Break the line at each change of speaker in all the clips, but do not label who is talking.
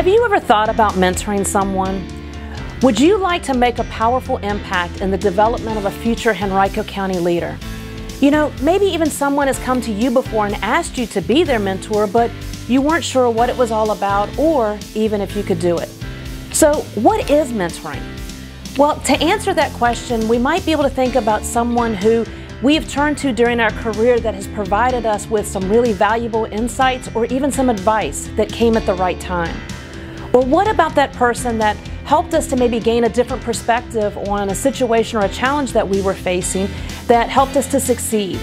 Have you ever thought about mentoring someone? Would you like to make a powerful impact in the development of a future Henrico County leader? You know, maybe even someone has come to you before and asked you to be their mentor, but you weren't sure what it was all about or even if you could do it. So, what is mentoring? Well, to answer that question, we might be able to think about someone who we have turned to during our career that has provided us with some really valuable insights or even some advice that came at the right time. Or what about that person that helped us to maybe gain a different perspective on a situation or a challenge that we were facing that helped us to succeed.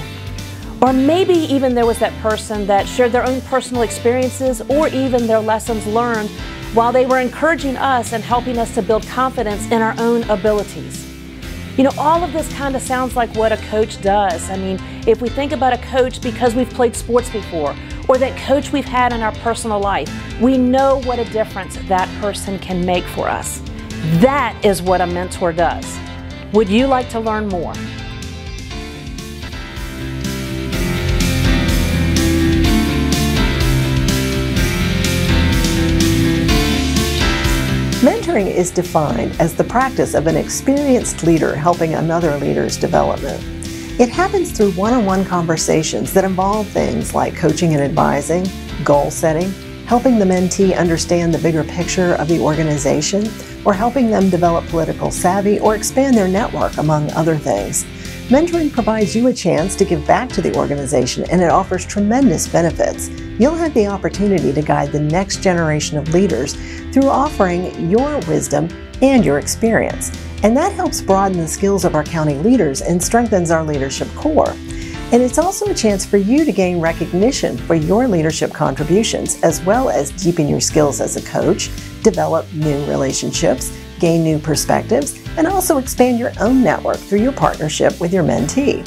Or maybe even there was that person that shared their own personal experiences or even their lessons learned while they were encouraging us and helping us to build confidence in our own abilities. You know, all of this kind of sounds like what a coach does. I mean, if we think about a coach because we've played sports before, or that coach we've had in our personal life, we know what a difference that person can make for us. That is what a mentor does. Would you like to learn more?
Mentoring is defined as the practice of an experienced leader helping another leader's development. It happens through one on one conversations that involve things like coaching and advising, goal setting, helping the mentee understand the bigger picture of the organization, or helping them develop political savvy or expand their network, among other things. Mentoring provides you a chance to give back to the organization and it offers tremendous benefits. You'll have the opportunity to guide the next generation of leaders through offering your wisdom and your experience. And that helps broaden the skills of our county leaders and strengthens our leadership core. And it's also a chance for you to gain recognition for your leadership contributions, as well as deepen your skills as a coach, develop new relationships, gain new perspectives, and also expand your own network through your partnership with your mentee.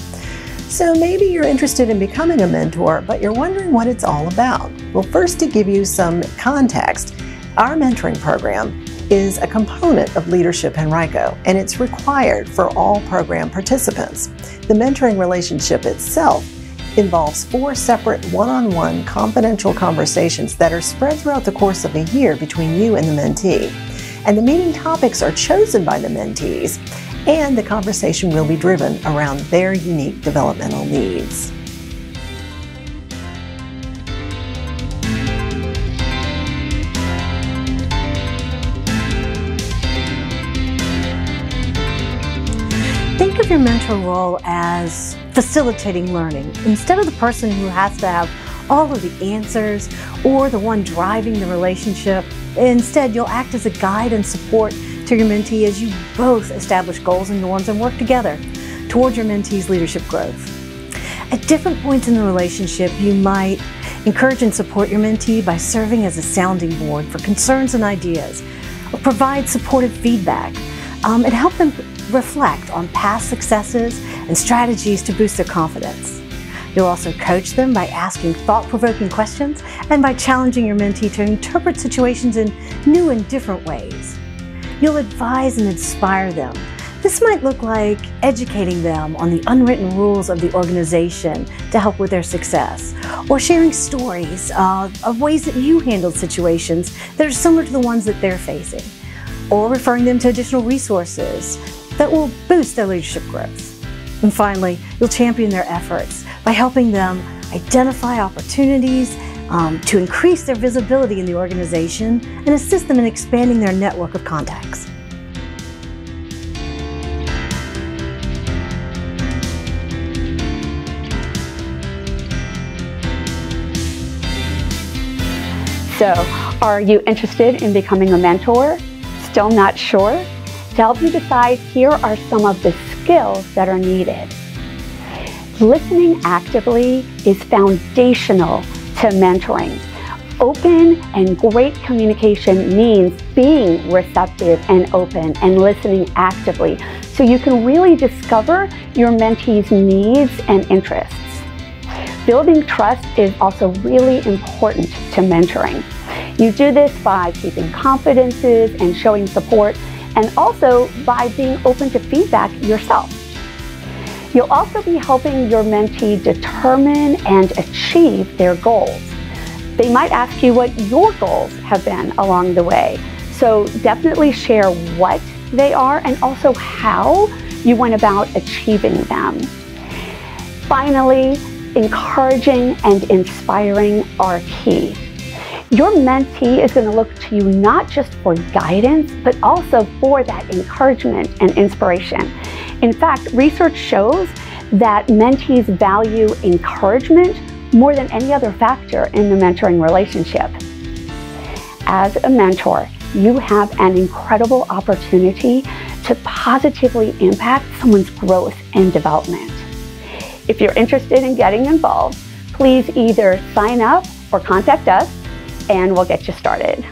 So maybe you're interested in becoming a mentor, but you're wondering what it's all about. Well, first, to give you some context, our mentoring program is a component of Leadership Henrico, and it's required for all program participants. The mentoring relationship itself involves four separate one on one confidential conversations that are spread throughout the course of a year between you and the mentee. And the meeting topics are chosen by the mentees, and the conversation will be driven around their unique developmental needs.
Think of your mentor role as facilitating learning instead of the person who has to have all of the answers or the one driving the relationship. Instead, you'll act as a guide and support to your mentee as you both establish goals and norms and work together towards your mentee's leadership growth. At different points in the relationship, you might encourage and support your mentee by serving as a sounding board for concerns and ideas, or provide supportive feedback, um, and help them reflect on past successes and strategies to boost their confidence. You'll also coach them by asking thought provoking questions and by challenging your mentee to interpret situations in new and different ways. You'll advise and inspire them. This might look like educating them on the unwritten rules of the organization to help with their success, or sharing stories uh, of ways that you handled situations that are similar to the ones that they're facing, or referring them to additional resources that will boost their leadership growth. And finally, you'll champion their efforts by helping them identify opportunities um, to increase their visibility in the organization and assist them in expanding their network of contacts.
So, are you interested in becoming a mentor? Still not sure? To help you decide, here are some of the skills that are needed. Listening actively is foundational to mentoring. Open and great communication means being receptive and open and listening actively so you can really discover your mentee's needs and interests. Building trust is also really important to mentoring. You do this by keeping confidences and showing support and also by being open to feedback yourself. You'll also be helping your mentee determine and achieve their goals. They might ask you what your goals have been along the way. So definitely share what they are and also how you went about achieving them. Finally, encouraging and inspiring are key. Your mentee is going to look to you not just for guidance, but also for that encouragement and inspiration. In fact, research shows that mentees value encouragement more than any other factor in the mentoring relationship. As a mentor, you have an incredible opportunity to positively impact someone's growth and development. If you're interested in getting involved, please either sign up or contact us and we'll get you started.